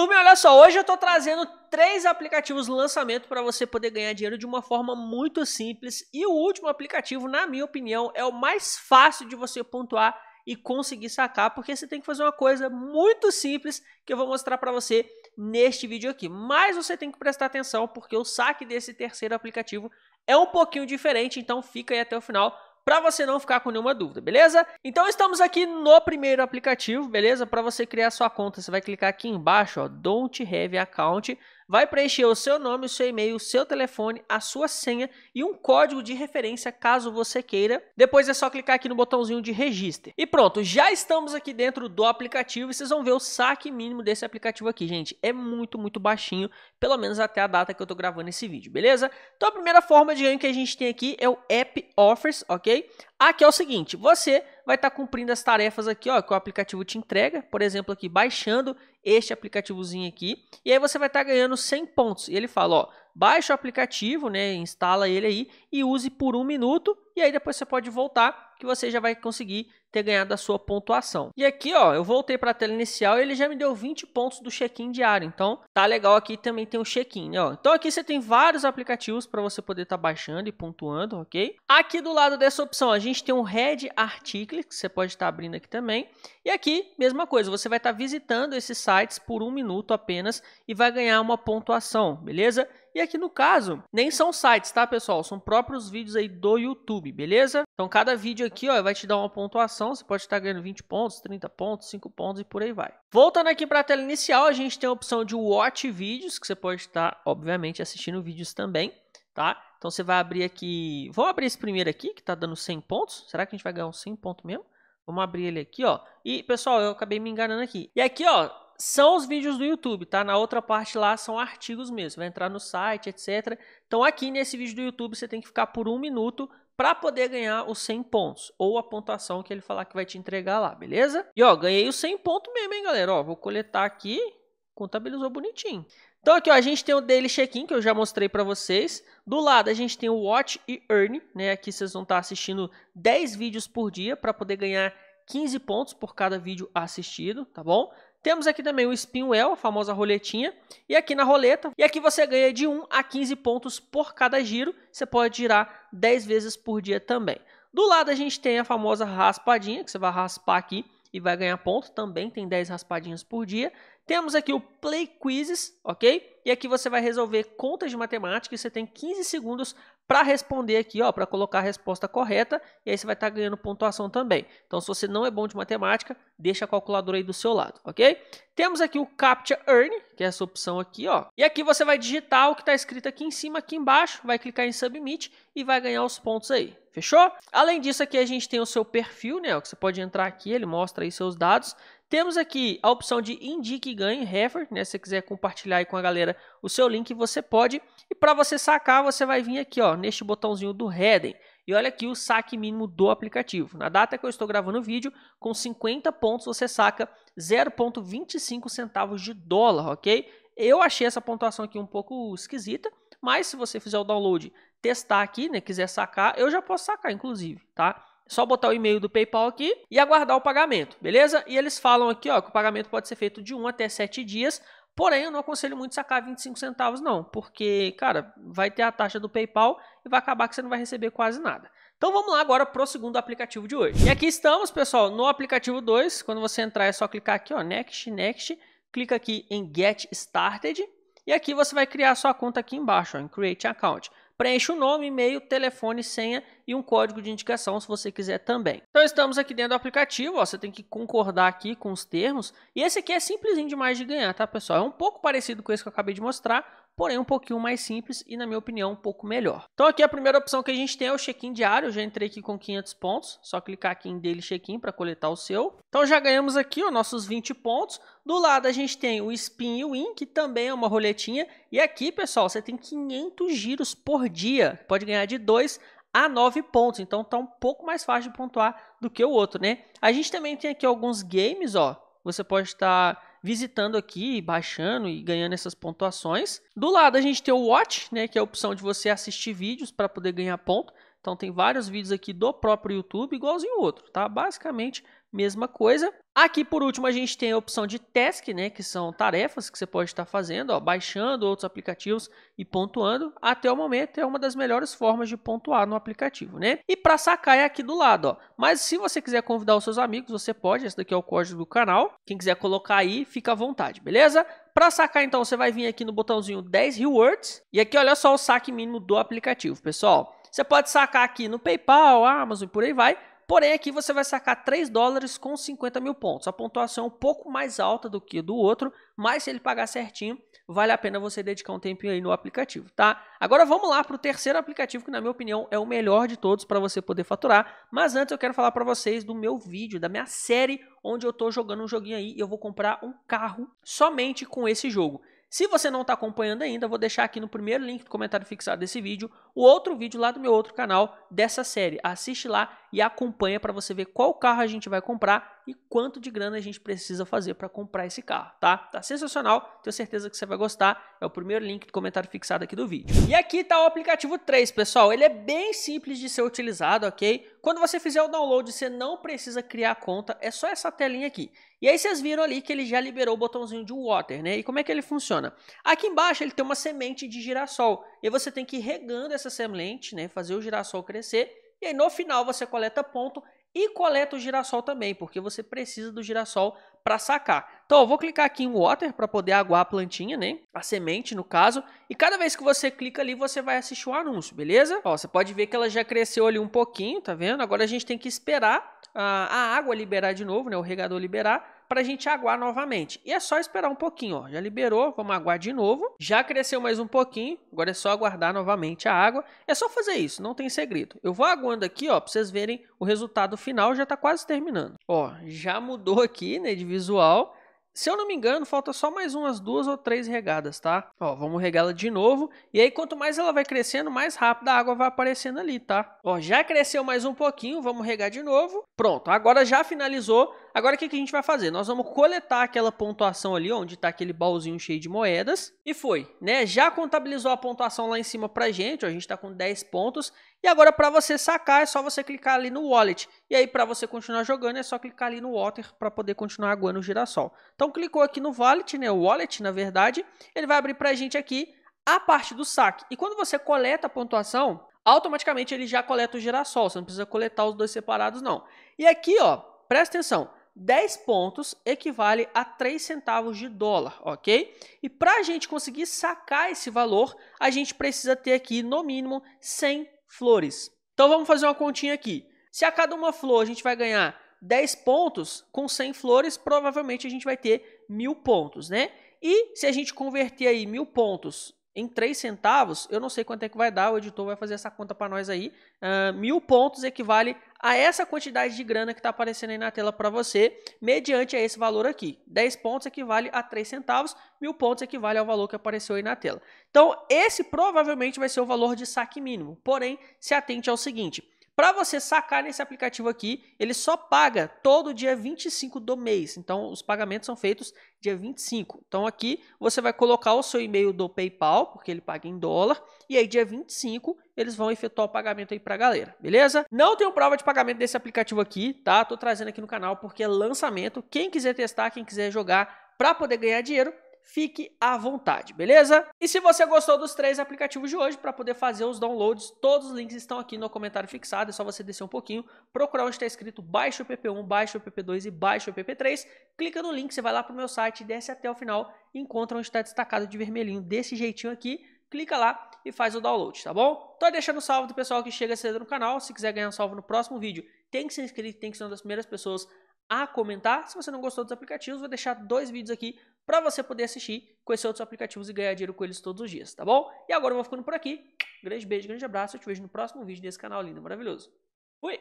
Turma, olha só, hoje eu estou trazendo três aplicativos lançamento para você poder ganhar dinheiro de uma forma muito simples. E o último aplicativo, na minha opinião, é o mais fácil de você pontuar e conseguir sacar, porque você tem que fazer uma coisa muito simples que eu vou mostrar para você neste vídeo aqui. Mas você tem que prestar atenção, porque o saque desse terceiro aplicativo é um pouquinho diferente, então fica aí até o final para você não ficar com nenhuma dúvida, beleza? Então estamos aqui no primeiro aplicativo, beleza? Para você criar sua conta, você vai clicar aqui embaixo, ó, Don't Have Account, vai preencher o seu nome, o seu e-mail, o seu telefone, a sua senha e um código de referência caso você queira. Depois é só clicar aqui no botãozinho de registro. E pronto, já estamos aqui dentro do aplicativo e vocês vão ver o saque mínimo desse aplicativo aqui, gente. É muito, muito baixinho, pelo menos até a data que eu tô gravando esse vídeo, beleza? Então a primeira forma de ganho que a gente tem aqui é o App Offers, ok? Aqui é o seguinte, você vai estar tá cumprindo as tarefas aqui, ó, que o aplicativo te entrega, por exemplo, aqui baixando este aplicativozinho aqui, e aí você vai estar tá ganhando 100 pontos. E ele fala, ó, baixa o aplicativo, né, instala ele aí e use por um minuto, e aí depois você pode voltar, que você já vai conseguir ter ganhado a sua pontuação. E aqui, ó, eu voltei para a tela inicial e ele já me deu 20 pontos do check-in diário. Então, tá legal aqui também tem o check-in, né, ó. Então aqui você tem vários aplicativos para você poder estar tá baixando e pontuando, ok? Aqui do lado dessa opção, a gente tem um Red Article, que você pode estar tá abrindo aqui também. E aqui, mesma coisa, você vai estar tá visitando esses sites por um minuto apenas e vai ganhar uma pontuação, beleza? E aqui no caso, nem são sites, tá, pessoal? São próprios vídeos aí do YouTube, beleza? Então, cada vídeo aqui, ó, vai te dar uma pontuação. Você pode estar ganhando 20 pontos, 30 pontos, 5 pontos e por aí vai. Voltando aqui para a tela inicial, a gente tem a opção de Watch Vídeos, que você pode estar, obviamente, assistindo vídeos também, tá? Então, você vai abrir aqui... Vamos abrir esse primeiro aqui, que está dando 100 pontos. Será que a gente vai ganhar uns 100 pontos mesmo? Vamos abrir ele aqui, ó. E, pessoal, eu acabei me enganando aqui. E aqui, ó, são os vídeos do YouTube, tá? Na outra parte lá são artigos mesmo, vai entrar no site, etc. Então aqui nesse vídeo do YouTube você tem que ficar por um minuto para poder ganhar os 100 pontos, ou a pontuação que ele falar que vai te entregar lá, beleza? E ó, ganhei os 100 pontos mesmo, hein, galera? Ó, vou coletar aqui, contabilizou bonitinho. Então aqui ó, a gente tem o Daily Check-in, que eu já mostrei para vocês. Do lado a gente tem o Watch e Earn, né? Aqui vocês vão estar assistindo 10 vídeos por dia para poder ganhar 15 pontos por cada vídeo assistido, tá bom? Temos aqui também o Spinwell, a famosa roletinha, e aqui na roleta, e aqui você ganha de 1 a 15 pontos por cada giro, você pode girar 10 vezes por dia também. Do lado a gente tem a famosa raspadinha, que você vai raspar aqui e vai ganhar ponto, também tem 10 raspadinhas por dia. Temos aqui o Play Quizzes, ok? E aqui você vai resolver contas de matemática e você tem 15 segundos para responder aqui, ó, para colocar a resposta correta, e aí você vai estar tá ganhando pontuação também. Então, se você não é bom de matemática, deixa a calculadora aí do seu lado, ok? Temos aqui o Captcha Earn, que é essa opção aqui, ó. E aqui você vai digitar o que está escrito aqui em cima, aqui embaixo, vai clicar em Submit e vai ganhar os pontos aí. Fechou? Além disso, aqui a gente tem o seu perfil, né? Ó, que você pode entrar aqui, ele mostra aí seus dados. Temos aqui a opção de indique e ganhe, refer, né? Se você quiser compartilhar aí com a galera o seu link, você pode. E para você sacar, você vai vir aqui, ó, neste botãozinho do heading. E olha aqui o saque mínimo do aplicativo. Na data que eu estou gravando o vídeo, com 50 pontos você saca 0,25 centavos de dólar, ok? Eu achei essa pontuação aqui um pouco esquisita, mas se você fizer o download, testar aqui, né, quiser sacar, eu já posso sacar, inclusive, tá? Só botar o e-mail do PayPal aqui e aguardar o pagamento, beleza? E eles falam aqui, ó, que o pagamento pode ser feito de 1 até 7 dias, porém eu não aconselho muito sacar 25 centavos não, porque, cara, vai ter a taxa do PayPal e vai acabar que você não vai receber quase nada. Então vamos lá agora para o segundo aplicativo de hoje. E aqui estamos, pessoal, no aplicativo 2, quando você entrar é só clicar aqui, ó, Next, Next, clica aqui em Get Started e aqui você vai criar sua conta aqui embaixo, ó, em Create Account. Preencha o nome, e-mail, telefone, senha e um código de indicação se você quiser também. Então estamos aqui dentro do aplicativo, ó, você tem que concordar aqui com os termos. E esse aqui é simplesinho demais de ganhar, tá pessoal? É um pouco parecido com esse que eu acabei de mostrar, porém um pouquinho mais simples e, na minha opinião, um pouco melhor. Então aqui a primeira opção que a gente tem é o check-in diário, eu já entrei aqui com 500 pontos, só clicar aqui em Daily Check-in para coletar o seu. Então já ganhamos aqui os nossos 20 pontos. Do lado a gente tem o Spin e o Win, que também é uma roletinha. E aqui, pessoal, você tem 500 giros por dia, pode ganhar de 2 a 9 pontos, então tá um pouco mais fácil de pontuar do que o outro, né? A gente também tem aqui alguns games, ó, você pode estar visitando aqui, baixando e ganhando essas pontuações. Do lado a gente tem o Watch, né, que é a opção de você assistir vídeos para poder ganhar ponto. Então tem vários vídeos aqui do próprio YouTube, igualzinho o outro, tá? Basicamente mesma coisa. Aqui, por último, a gente tem a opção de task, né, que são tarefas que você pode estar fazendo, ó, baixando outros aplicativos e pontuando. Até o momento é uma das melhores formas de pontuar no aplicativo, né? E para sacar é aqui do lado, ó. Mas se você quiser convidar os seus amigos, você pode. Esse daqui é o código do canal. Quem quiser colocar aí, fica à vontade, beleza? Para sacar, então, você vai vir aqui no botãozinho 10 Rewards. E aqui, olha só o saque mínimo do aplicativo, pessoal. Você pode sacar aqui no PayPal, Amazon e por aí vai. Porém, aqui você vai sacar 3 dólares com 50 mil pontos. A pontuação é um pouco mais alta do que do outro, mas se ele pagar certinho, vale a pena você dedicar um tempinho aí no aplicativo, tá? Agora vamos lá para o terceiro aplicativo, que na minha opinião é o melhor de todos para você poder faturar. Mas antes eu quero falar para vocês do meu vídeo, da minha série, onde eu estou jogando um joguinho aí e eu vou comprar um carro somente com esse jogo. Se você não está acompanhando ainda, vou deixar aqui no primeiro link do comentário fixado desse vídeo o outro vídeo lá do meu outro canal dessa série. Assiste lá e acompanha para você ver qual carro a gente vai comprar e quanto de grana a gente precisa fazer para comprar esse carro, tá? Tá sensacional, tenho certeza que você vai gostar. É o primeiro link do comentário fixado aqui do vídeo. E aqui está o aplicativo 3, pessoal. Ele é bem simples de ser utilizado, ok? Quando você fizer o download, você não precisa criar conta, é só essa telinha aqui. E aí vocês viram ali que ele já liberou o botãozinho de water, né? E como é que ele funciona? Aqui embaixo ele tem uma semente de girassol. E você tem que ir regando essa semente, né? Fazer o girassol crescer. E aí no final você coleta ponto e coleta o girassol também, porque você precisa do girassol para sacar. Então eu vou clicar aqui em water para poder aguar a plantinha, né? A semente no caso. E cada vez que você clica ali, você vai assistir o anúncio, beleza? Ó, você pode ver que ela já cresceu ali um pouquinho, tá vendo? Agora a gente tem que esperar a, a água liberar de novo, né? O regador liberar para a gente aguar novamente. E é só esperar um pouquinho, ó. Já liberou, vamos aguar de novo. Já cresceu mais um pouquinho, agora é só aguardar novamente a água. É só fazer isso, não tem segredo. Eu vou aguando aqui, ó, para vocês verem o resultado final, já está quase terminando. Ó, já mudou aqui, né, de visual. Se eu não me engano, falta só mais umas duas ou três regadas, tá? Ó, vamos regá-la de novo. E aí, quanto mais ela vai crescendo, mais rápido a água vai aparecendo ali, tá? Ó, já cresceu mais um pouquinho, vamos regar de novo. Pronto, agora já finalizou. Agora o que, que a gente vai fazer? Nós vamos coletar aquela pontuação ali, onde está aquele baúzinho cheio de moedas. E foi, né? Já contabilizou a pontuação lá em cima pra gente, ó, a gente está com 10 pontos. E agora para você sacar é só você clicar ali no wallet. E aí para você continuar jogando é só clicar ali no water para poder continuar aguando o girassol. Então clicou aqui no wallet, né, o wallet na verdade, ele vai abrir para a gente aqui a parte do saque. E quando você coleta a pontuação, automaticamente ele já coleta o girassol, você não precisa coletar os dois separados não. E aqui, ó, presta atenção, 10 pontos equivale a 3 centavos de dólar, ok? E para a gente conseguir sacar esse valor, a gente precisa ter aqui no mínimo 100 flores. Então vamos fazer uma continha aqui. Se a cada uma flor a gente vai ganhar 10 pontos, com 100 flores, provavelmente a gente vai ter mil pontos, né? E se a gente converter aí mil pontos em 3 centavos, eu não sei quanto é que vai dar, o editor vai fazer essa conta para nós aí. Uh, mil pontos equivale a essa quantidade de grana que está aparecendo aí na tela para você, mediante a esse valor aqui. 10 pontos equivale a 3 centavos, mil pontos equivale ao valor que apareceu aí na tela. Então, esse provavelmente vai ser o valor de saque mínimo. Porém, se atente ao seguinte, para você sacar nesse aplicativo aqui, ele só paga todo dia 25 do mês. Então, os pagamentos são feitos dia 25. Então, aqui você vai colocar o seu e-mail do PayPal, porque ele paga em dólar. E aí, dia 25, eles vão efetuar o pagamento aí para a galera, beleza? Não tenho prova de pagamento desse aplicativo aqui, tá? Tô trazendo aqui no canal porque é lançamento. Quem quiser testar, quem quiser jogar para poder ganhar dinheiro, fique à vontade, beleza? E se você gostou dos três aplicativos de hoje, para poder fazer os downloads, todos os links estão aqui no comentário fixado, é só você descer um pouquinho, procurar onde está escrito baixe o PP1, baixe o PP2 e baixe o PP3, clica no link, você vai lá para o meu site, desce até o final, encontra onde está destacado de vermelhinho desse jeitinho aqui, clica lá e faz o download, tá bom? Tô deixando salvo do pessoal que chega cedo no canal, se quiser ganhar um salvo no próximo vídeo, tem que ser inscrito, tem que ser uma das primeiras pessoas a comentar. Se você não gostou dos aplicativos, vou deixar dois vídeos aqui para você poder assistir, conhecer outros aplicativos e ganhar dinheiro com eles todos os dias, tá bom? E agora eu vou ficando por aqui. Grande beijo, grande abraço. Eu te vejo no próximo vídeo desse canal lindo, maravilhoso. Fui!